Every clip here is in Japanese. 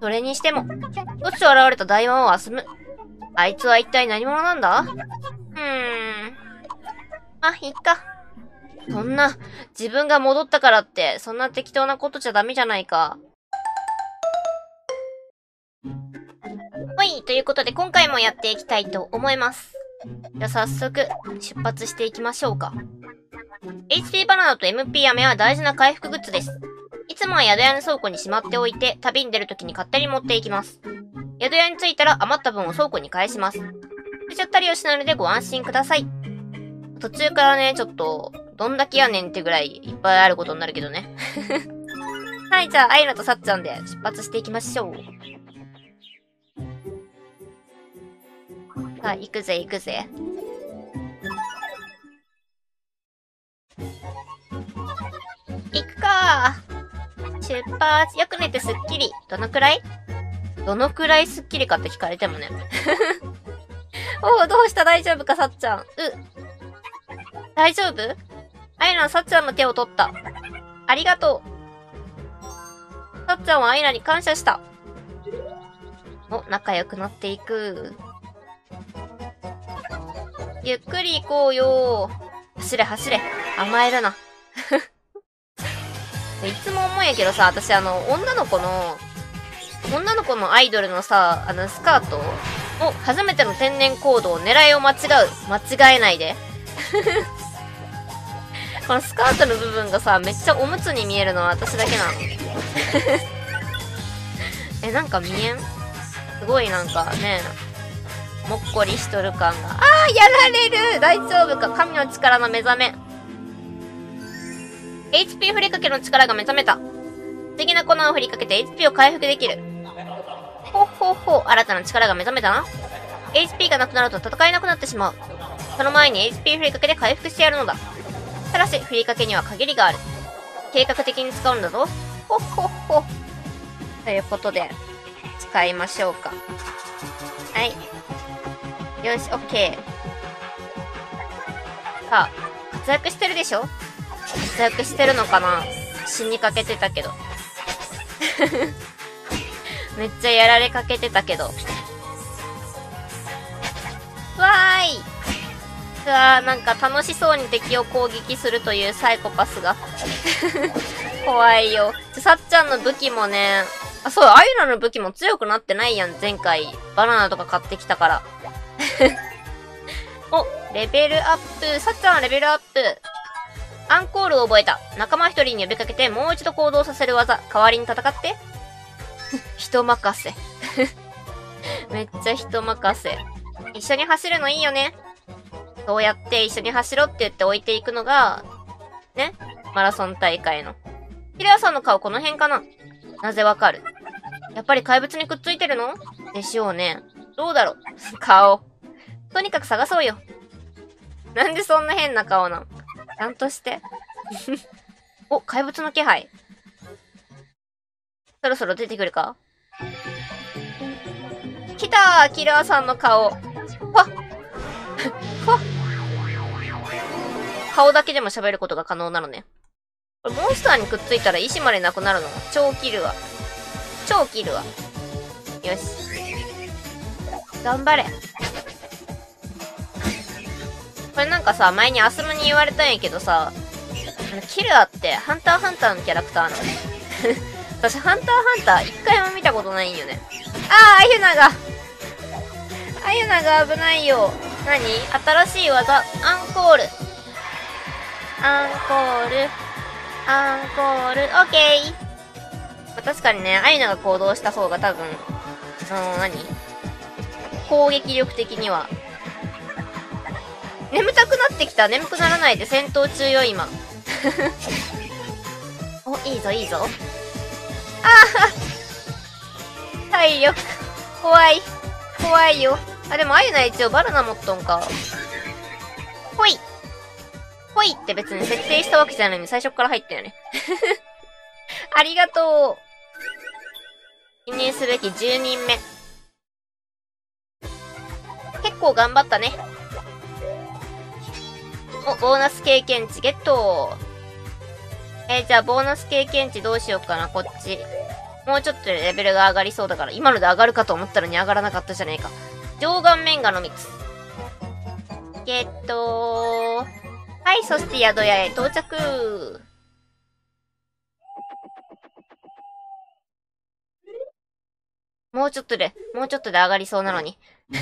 それにしても、突如現れた大魔王アスム。あいつは一体何者なんだ？うーん。あ、いっか。そんな、自分が戻ったからって、そんな適当なことじゃダメじゃないか。ほい、ということで今回もやっていきたいと思います。じゃあ早速、出発していきましょうか。HP バナナと MP 飴は大事な回復グッズです。いつもは宿屋の倉庫にしまっておいて、旅に出るときに勝手に持っていきます。宿屋に着いたら余った分を倉庫に返します。捨てちゃったりはしないのでご安心ください。途中からね、ちょっと、どんだけやねんってぐらいいっぱいあることになるけどね。はい、じゃあ、アイナとサッちゃんで出発していきましょう。さあ、行くぜ行くぜ。行くか出発よく寝てすっきりどのくらい？どのくらいすっきりかって聞かれてもね。おお、どうした？大丈夫かさっちゃん。う。大丈夫？あいなさっちゃんの手を取った。ありがとう。さっちゃんはあいなに感謝した。お、仲良くなっていく。ゆっくり行こうよ。走れ走れ。甘えるな。いつも思うんやけどさ、私あの、女の子の、女の子のアイドルのさ、あの、スカートを、初めての天然行動、狙いを間違う。間違えないで。このスカートの部分がさ、めっちゃおむつに見えるのは私だけなの。え、なんか見えん？すごいなんかね、もっこりしとる感が。ああやられる大丈夫か？神の力の目覚め。HP 振りかけの力が目覚めた。不思議な粉を振りかけて HP を回復できる。ほっほっほ、新たな力が目覚めたな。HP がなくなると戦えなくなってしまう。その前に HP 振りかけで回復してやるのだ。ただし、振りかけには限りがある。計画的に使うんだぞ。ほっほっほ。ということで、使いましょうか。はい。よし、オッケー。さあ、活躍してるでしょ活躍してるのかな？死にかけてたけど。めっちゃやられかけてたけど。わーいうわーなんか楽しそうに敵を攻撃するというサイコパスが 怖いよ。さっちゃんの武器もね、あ、そう、あゆらの武器も強くなってないやん、前回。バナナとか買ってきたから。お、レベルアップ。さっちゃんはレベルアップ。アンコールを覚えた。仲間一人に呼びかけてもう一度行動させる技。代わりに戦って。人任せ。めっちゃ人任せ。一緒に走るのいいよね。そうやって一緒に走ろうって言って置いていくのが、ね。マラソン大会の。ヒレアさんの顔この辺かななぜわかるやっぱり怪物にくっついてるの？でしょうね。どうだろう顔。とにかく探そうよ。なんでそんな変な顔なんちゃんとして。お、怪物の気配。そろそろ出てくるか？来たキラーさんの顔。わっわっ顔だけでも喋ることが可能なのね。これモンスターにくっついたら石までなくなるの？超切るわ。超切るわ。よし。頑張れ。これなんかさ、前にアスムに言われたんやけどさ、あの、キルアってハンターハンターのキャラクターなの。私、ハンターハンター一回も見たことないんよね。あー、アユナがアユナが危ないよ。何？新しい技、アンコール。アンコール。アンコール、オッケー。ま、確かにね、アユナが行動した方が多分、あの、何？攻撃力的には。眠たくなってきた。眠くならないで戦闘中よ、今。お、いいぞ、いいぞ。ああ体力。怖い。怖いよ。あ、でも、あゆな一応バナナ持っとんか。ほい。ほいって別に設定したわけじゃないのに最初から入ったよね。ありがとう。記念すべき10人目。結構頑張ったね。お、ボーナス経験値ゲットえー、じゃあボーナス経験値どうしようかな、こっち。もうちょっとでレベルが上がりそうだから、今ので上がるかと思ったのに上がらなかったじゃねえか。上眼面画の蜜。ゲットはい、そして宿屋へ到着もうちょっとで、もうちょっとで上がりそうなのに。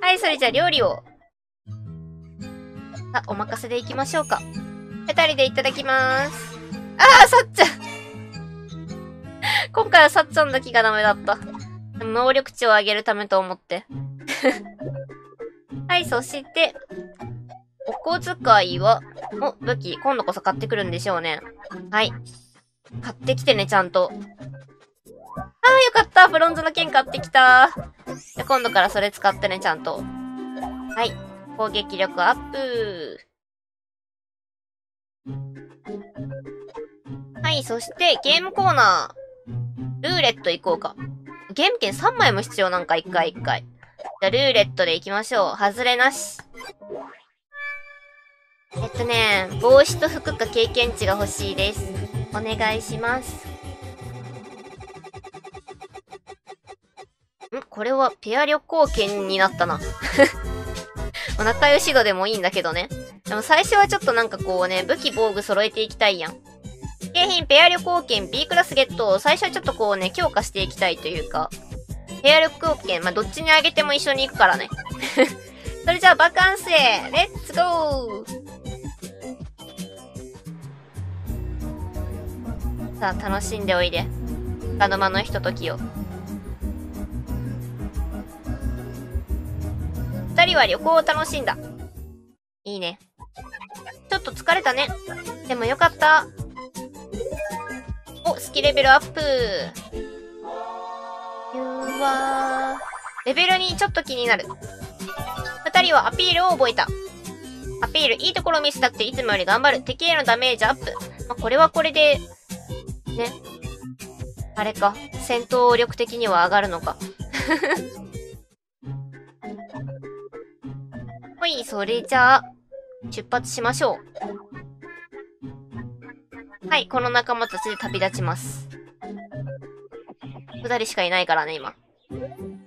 はい、それじゃあ料理を。あ、お任せでいきましょうか。二人でいただきまーす。ああ、さっちゃん 今回はさっちゃんだけがダメだった。能力値を上げるためと思って。はい、そして、お小遣いは、お、武器、今度こそ買ってくるんでしょうね。はい。買ってきてね、ちゃんと。ああ、よかった。ブロンズの剣買ってきた。じゃ、今度からそれ使ってね、ちゃんと。はい。攻撃力アップ。はい、そしてゲームコーナー。ルーレット行こうか。ゲーム券3枚も必要なんか、1回1回。じゃ、ルーレットで行きましょう。外れなし。えっとね、帽子と服か経験値が欲しいです。お願いします。ん？これはペア旅行券になったな。仲良し度でもいいんだけどね。でも最初はちょっとなんかこうね、武器防具揃えていきたいやん。景品ペア旅行券 B クラスゲットを最初はちょっとこうね、強化していきたいというか、ペア旅行券、まあ、どっちにあげても一緒に行くからね。それじゃあバカンスへレッツゴーさあ、楽しんでおいで。ガノマのひとときを。は旅行を楽しんだ。いいね。ちょっと疲れたね。でもよかった。お、スキレベルアップ。ゆわ。レベルにちょっと気になる。二人はアピールを覚えた。アピール、いいところを見せたくていつもより頑張る。敵へのダメージアップ。まあ、これはこれで、ね。あれか。戦闘力的には上がるのか。い、それじゃあ、出発しましょう。はい、この仲間たちで旅立ちます。二人しかいないからね、今。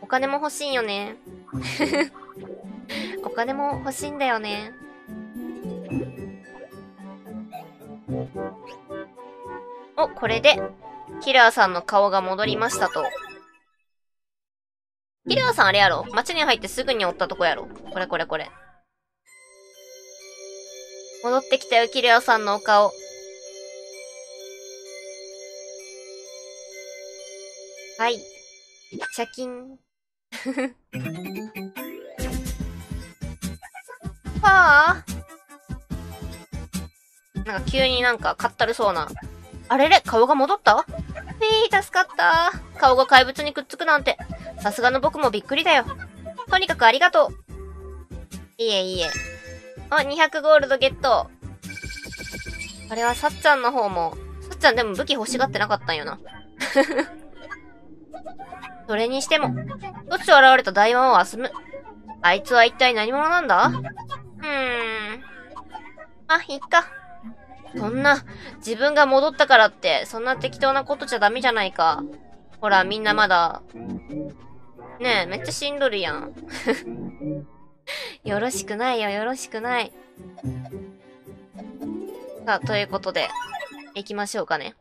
お金も欲しいよね。お金も欲しいんだよね。お、これで、キラーさんの顔が戻りましたと。キラーさんあれやろ街に入ってすぐにおったとこやろこれこれこれ。戻ってきたよ、キラーさんのお顔。はい。シャキン。はあ？なんか急になんかかったるそうなあれれ？顔が戻った？えー、助かった。顔が怪物にくっつくなんて。さすがの僕もびっくりだよ。とにかくありがとう。いいえ、いいえ。あ、200ゴールドゲット。あれはさっちゃんの方も。さっちゃんでも武器欲しがってなかったんよな。それにしても、突如現れた大魔王アスム。あいつは一体何者なんだ？うーん。あ、いっか。そんな、自分が戻ったからって、そんな適当なことじゃダメじゃないか。ほら、みんなまだ。ねえ、めっちゃしんどるやん。よろしくないよ、よろしくない。さあ、ということで、行きましょうかね。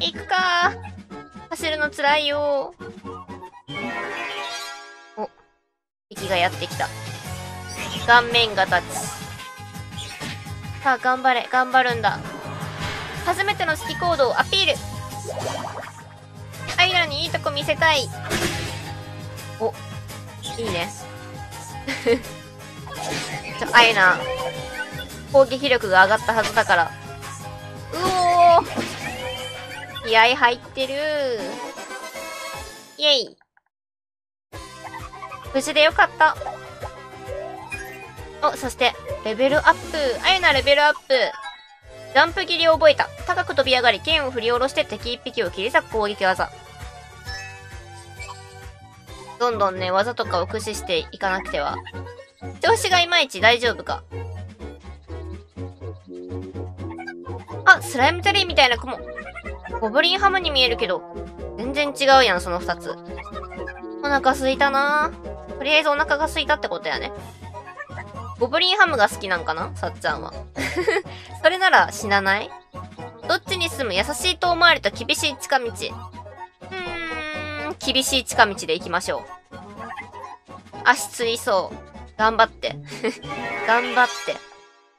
行くか走るの辛いよお、敵がやってきた。顔面が立つ。さあ、頑張れ、頑張るんだ。初めての式行動、アピールアイナにいいとこ見せたい。お、いいね。ちょ、アイナ、攻撃力が上がったはずだから。うおー気合入ってるイェイ無事でよかった。お、そして、レベルアップ。あゆなレベルアップ。ジャンプ切りを覚えた。高く飛び上がり、剣を振り下ろして敵一匹を切り裂く攻撃技。どんどんね、技とかを駆使していかなくては。調子がいまいち大丈夫か。あ、あ、スライムゼリーみたいな雲。ゴブリンハムに見えるけど、全然違うやん、その二つ。お腹すいたなとりあえずお腹がすいたってことやね。ゴブリンハムが好きなんかなさっちゃんは。それなら死なない？どっちに住む？優しい遠回りと厳しい近道。厳しい近道で行きましょう。足つりそう。頑張って。頑張って。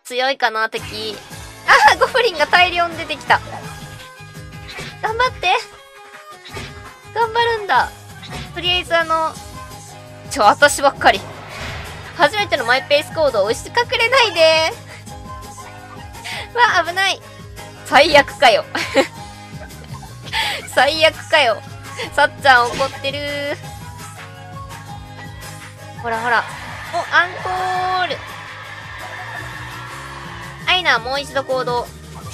強いかな、敵。あゴブリンが大量に出てきた。頑張って頑張るんだとりあえずあの、ちょ、私ばっかり。初めてのマイペースコードを押し隠れないで わ、危ない最悪かよ 最悪かよさっちゃん怒ってるほらほら。お、アンコールアイナは、もう一度行動。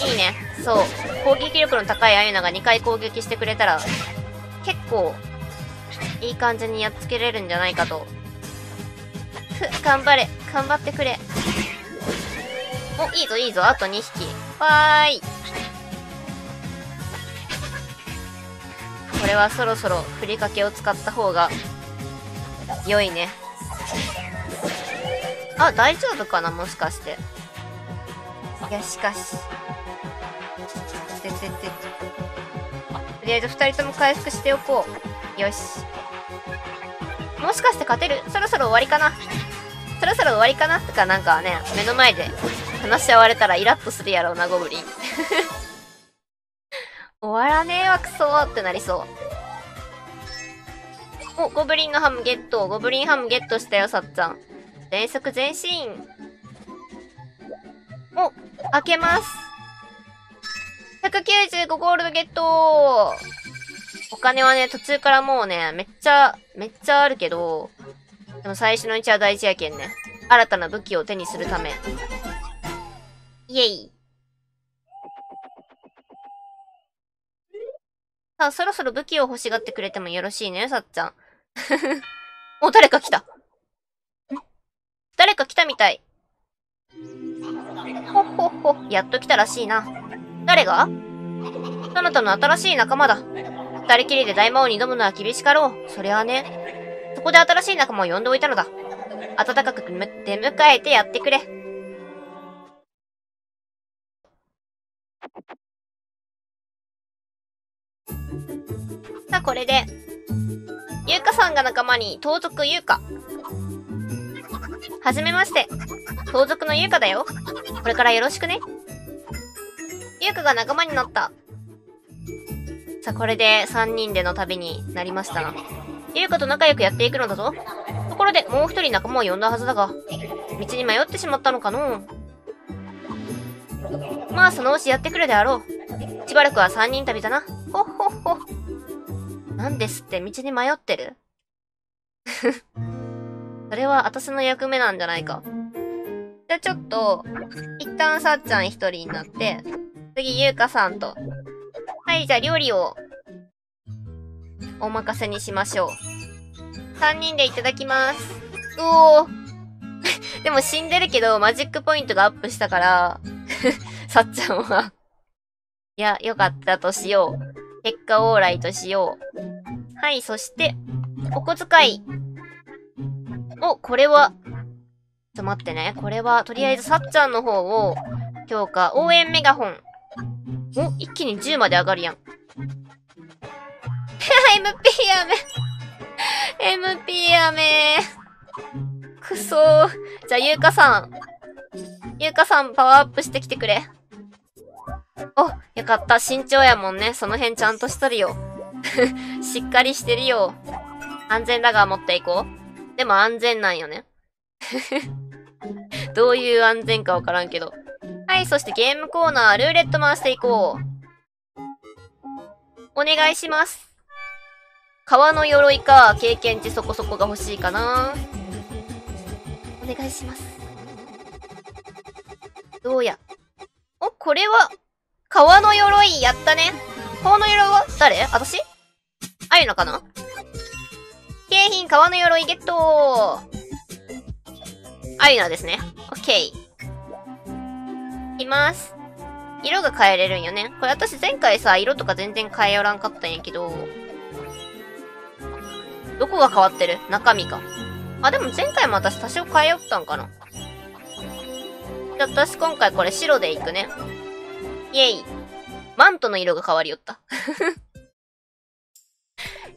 いいね。そう。攻撃力の高いアイナが2回攻撃してくれたら、結構、いい感じにやっつけれるんじゃないかと。ふ、頑張れ。頑張ってくれ。お、いいぞいいぞ。あと2匹。わーい。れはそろそろふりかけを使った方が良いね。あ、大丈夫かな？もしかして。いや、しかし。ててて。とりあえず二人とも回復しておこう。よし。もしかして勝てる？そろそろ終わりかな？そろそろ終わりかな？とかなんかね、目の前で話し合われたらイラッとするやろうな、ゴブリン。終わらねえわ、クソってなりそう。お、ゴブリンのハムゲット。ゴブリンハムゲットしたよ、さっちゃん。全速前進。お、開けます。195ゴールドゲットお金はね、途中からもうね、めっちゃ、めっちゃあるけど、でも最初のうちは大事やけんね。新たな武器を手にするため。イェイ。さあ、そろそろ武器を欲しがってくれてもよろしいね、さっちゃん。お、誰か来た。誰か来たみたい。ほっほっほ、やっと来たらしいな。誰が？あなたの新しい仲間だ。二人きりで大魔王に挑むのは厳しかろう。それはね。そこで新しい仲間を呼んでおいたのだ。暖かく出迎えてやってくれ。これで、ゆうかさんが仲間に、盗賊ゆうか。はじめまして。盗賊の優香だよ。これからよろしくね。優香が仲間になった。さあ、これで3人での旅になりましたな。優香と仲良くやっていくのだぞ。ところで、もう一人仲間を呼んだはずだが、道に迷ってしまったのかのまあ、そのうちやってくるであろう。しばらくは3人旅だな。ほっほっほ。なんですって道に迷ってる？それは私の役目なんじゃないか。じゃあちょっと、一旦さっちゃん一人になって、次ゆうかさんと。はい、じゃあ料理を、お任せにしましょう。三人でいただきます。うおー。でも死んでるけど、マジックポイントがアップしたから、さっちゃんは。いや、よかったとしよう。結果オーライとしよう。はい、そして、お小遣い。お、これは、ちょっと待ってね。これは、とりあえず、さっちゃんの方を、強化。応援メガホン。お、一気に10まで上がるやん。MP やめ。MP やめ。くそー。じゃあ、ゆうかさん。ゆうかさん、パワーアップしてきてくれ。お、よかった。身長やもんね。その辺ちゃんとしとるよ。しっかりしてるよ。安全だが持っていこう。でも安全なんよね。どういう安全かわからんけど。はい、そしてゲームコーナー、ルーレット回していこう。お願いします。革の鎧か、経験値そこそこが欲しいかな。お願いします。どうや。お、これは、革の鎧、やったね。革の鎧は誰？私？あゆのかな？景品革の鎧ゲットあゆなですね。オッケー。いきます。色が変えれるんよね。これ私前回さ、色とか全然変えよらんかったんやけど、どこが変わってる？中身か。あ、でも前回も私多少変えよったんかな。じゃ私今回これ白でいくね。イェイ。マントの色が変わりよった。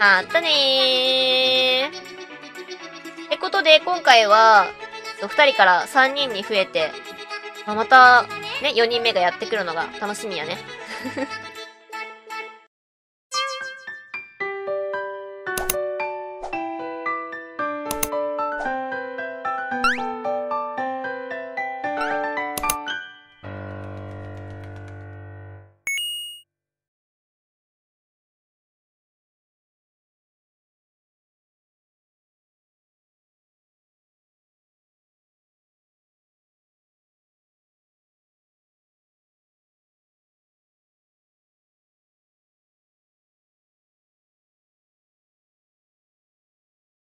あったねー。ってことで、今回は、2人から3人に増えてま、また、ね、4人目がやってくるのが楽しみやね。